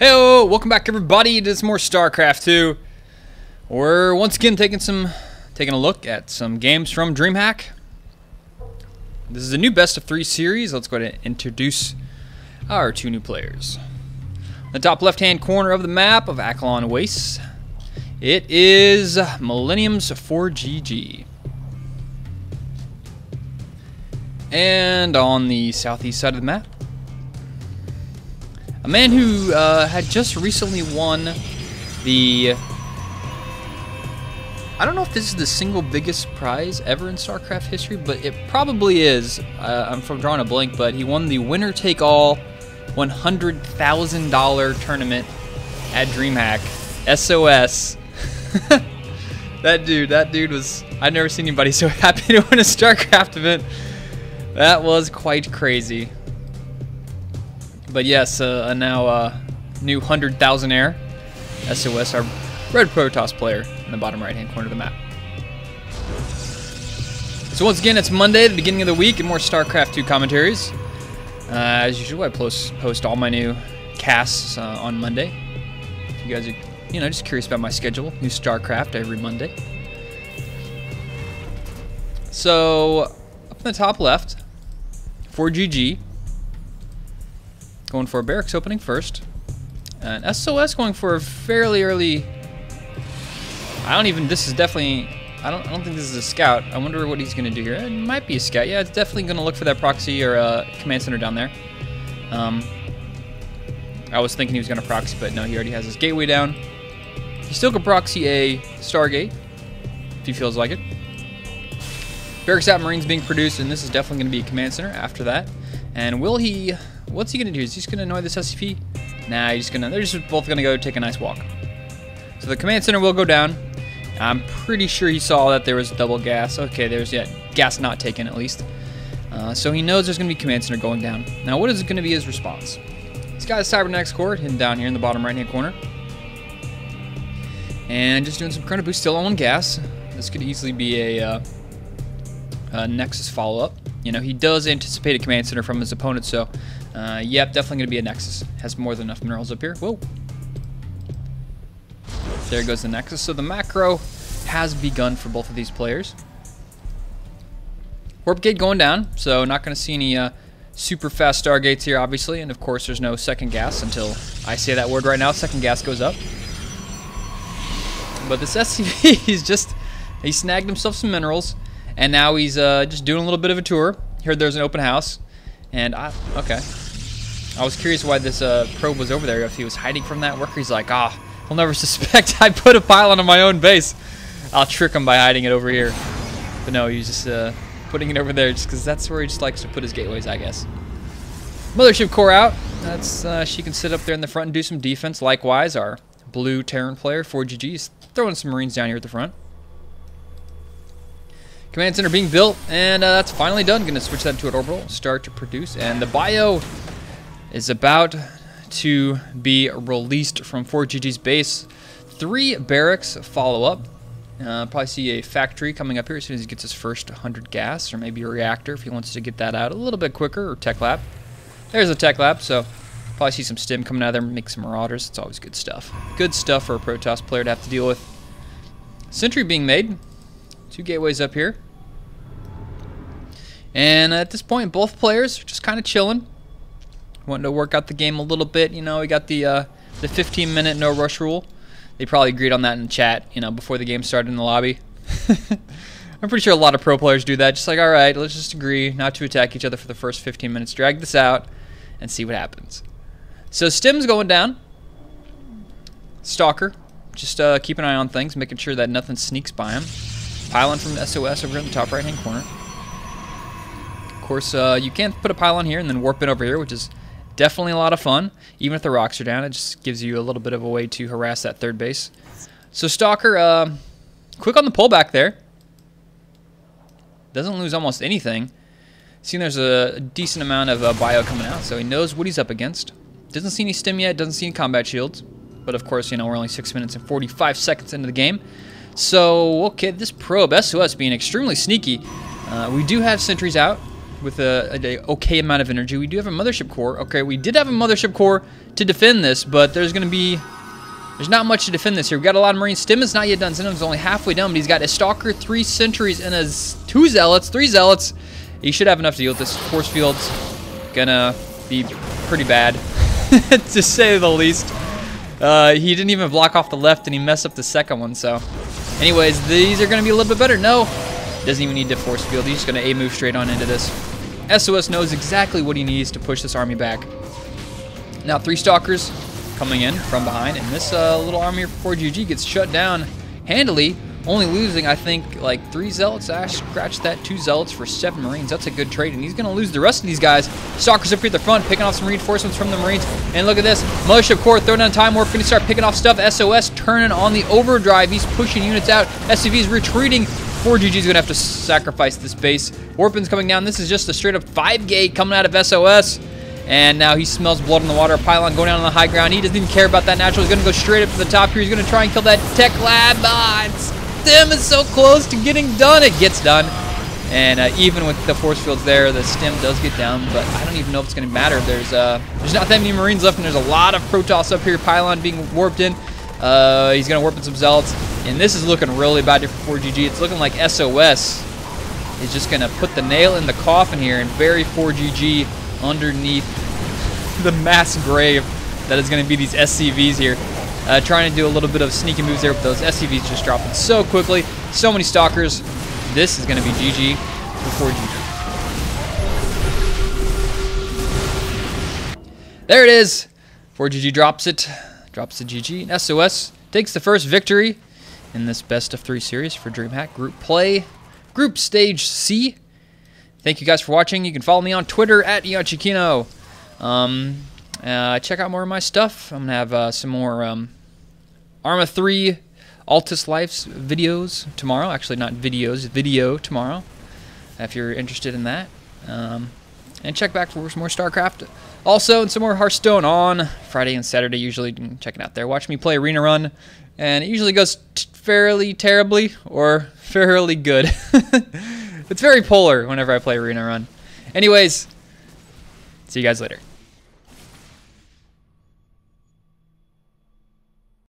Hey, welcome back everybody to some more StarCraft 2. We're once again taking some taking a look at some games from DreamHack. This is a new best of 3 series. Let's go ahead and introduce our two new players. The top left-hand corner of the map of Akilon Wastes. It is Millennium's ForGG. And on the southeast side of the map, a man who uh, had just recently won the... I don't know if this is the single biggest prize ever in StarCraft history, but it probably is. Uh, I'm from drawing a blank, but he won the winner-take-all $100,000 tournament at DreamHack. SOS. that dude, that dude was... I've never seen anybody so happy to win a StarCraft event. That was quite crazy. But yes, uh, a now uh, new 100,000 air SOS, our red Protoss player in the bottom right hand corner of the map. So once again, it's Monday, the beginning of the week, and more StarCraft 2 commentaries. Uh, as usual, I post, post all my new casts uh, on Monday. If you guys are, you know, just curious about my schedule, new StarCraft every Monday. So, up in the top left, ForGG, Going for a barracks opening first. And SOS going for a fairly early... I don't even... This is definitely... I don't, I don't think this is a scout. I wonder what he's going to do here. It might be a scout. Yeah, it's definitely going to look for that proxy or uh, command center down there. Um, I was thinking he was going to proxy, but no, he already has his gateway down. He still could proxy a Stargate if he feels like it. Barracks at Marines being produced, and this is definitely going to be a command center after that. And will he What's he gonna do? Is he just gonna annoy this SCV? Nah, he's just gonna. They're just both gonna go take a nice walk. So the command center will go down. I'm pretty sure he saw that there was double gas. Okay, there's yet yeah, gas not taken at least. Uh, so he knows there's gonna be command center going down. Now, what is it gonna be his response? He's got his cybernetics core hidden down here in the bottom right-hand corner, and just doing some chrono boost still on gas. This could easily be a, uh, a Nexus follow-up. You know, he does anticipate a command center from his opponent, so uh, yep, definitely going to be a Nexus. Has more than enough minerals up here. Whoa. There goes the Nexus. So the macro has begun for both of these players. Warp gate going down, so not going to see any uh, super fast stargates here, obviously. And of course, there's no second gas until I say that word right now. Second gas goes up. But this SCV, he's just, he snagged himself some minerals. And now he's uh, just doing a little bit of a tour. Heard there's an open house. And I, okay. I was curious why this uh, probe was over there. If he was hiding from that worker, he's like, ah, oh, he'll never suspect I put a pylon on my own base. I'll trick him by hiding it over here. But no, he's just uh, putting it over there just because that's where he just likes to put his gateways, I guess. Mothership core out. That's uh, She can sit up there in the front and do some defense. Likewise, our blue Terran player, ForGG, is throwing some Marines down here at the front. Command center being built, and uh, that's finally done. Gonna switch that to an orbital, start to produce, and the bio is about to be released from ForGG's base. Three barracks follow up. Uh, probably see a factory coming up here as soon as he gets his first 100 gas, or maybe a reactor if he wants to get that out a little bit quicker, or tech lab. There's a tech lab, so probably see some stim coming out of there, make some marauders. It's always good stuff. Good stuff for a Protoss player to have to deal with. Sentry being made. Two gateways up here. And at this point, both players are just kind of chilling. Wanting to work out the game a little bit. You know, we got the uh, the 15 minute no rush rule. They probably agreed on that in the chat, you know, before the game started in the lobby. I'm pretty sure a lot of pro players do that. Just like, all right, let's just agree not to attack each other for the first 15 minutes. Drag this out and see what happens. So Stim's going down. Stalker, just uh, keep an eye on things, making sure that nothing sneaks by him. Pylon from SOS over in the top right-hand corner. Of course, uh, you can't put a pylon here and then warp it over here, which is definitely a lot of fun. Even if the rocks are down, it just gives you a little bit of a way to harass that third base. So Stalker, uh, quick on the pullback there. Doesn't lose almost anything. Seeing there's a decent amount of uh, bio coming out, so he knows what he's up against. Doesn't see any stim yet, doesn't see any combat shields. But of course, you know, we're only 6 minutes and 45 seconds into the game. So, okay, this probe, SOS being extremely sneaky. Uh, we do have sentries out. with a, a, a okay amount of energy. We do have a mothership core. Okay, we did have a mothership core to defend this, but there's going to be there's not much to defend this here. We've got a lot of Marines. Stim is not yet done. Stim's only halfway done, but he's got a Stalker, three Sentries, and a two Zealots, three Zealots. He should have enough to deal with this. Force field's gonna be pretty bad, to say the least. Uh, he didn't even block off the left, and he messed up the second one, so... Anyways, these are going to be a little bit better. No, doesn't even need to force field. He's just going to A move straight on into this. SOS knows exactly what he needs to push this army back. Now, three Stalkers coming in from behind, and this uh, little army for ForGG gets shut down handily only losing, I think, like three Zealots. I scratched that, two Zealots for seven Marines. That's a good trade, and he's going to lose the rest of these guys. Stalkers up here at the front, picking off some reinforcements from the Marines. And look at this. Mothership Core throwing down Time Warp, going to start picking off stuff. SOS turning on the overdrive. He's pushing units out. SCV's retreating. ForGG's going to have to sacrifice this base. Warpin's coming down. This is just a straight-up 5-gate coming out of SOS. And now he smells blood in the water. Pylon going down on the high ground. He doesn't even care about that natural. He's going to go straight up to the top here. He's going to try and kill that tech lab. Ah, stim is so close to getting done. It gets done. And uh, even with the force fields there, the stim does get down, but I don't even know if it's going to matter. There's uh, there's not that many Marines left, and there's a lot of Protoss up here. Pylon being warped in. Uh, he's going to warp in some Zealots. And this is looking really bad for ForGG. It's looking like SOS is just going to put the nail in the coffin here and bury ForGG underneath the mass grave that is going to be these SCVs here. Uh, trying to do a little bit of sneaky moves there, but those SCVs just dropping so quickly. So many stalkers. This is going to be GG before GG. There it is. ForGG drops it. Drops the GG. And SOS takes the first victory in this best of three series for DreamHack Group Play. Group Stage C. Thank you guys for watching. You can follow me on Twitter at EonShiKeno. Um, uh, check out more of my stuff. I'm going to have uh, some more um, Arma 3 Altis Life's videos tomorrow. Actually, not videos, video tomorrow, if you're interested in that. Um, and check back for some more StarCraft. Also, and some more Hearthstone on Friday and Saturday, usually. Check it out there. Watch me play Arena Run, and it usually goes fairly terribly or fairly good. it's very polar whenever I play Arena Run. Anyways, see you guys later.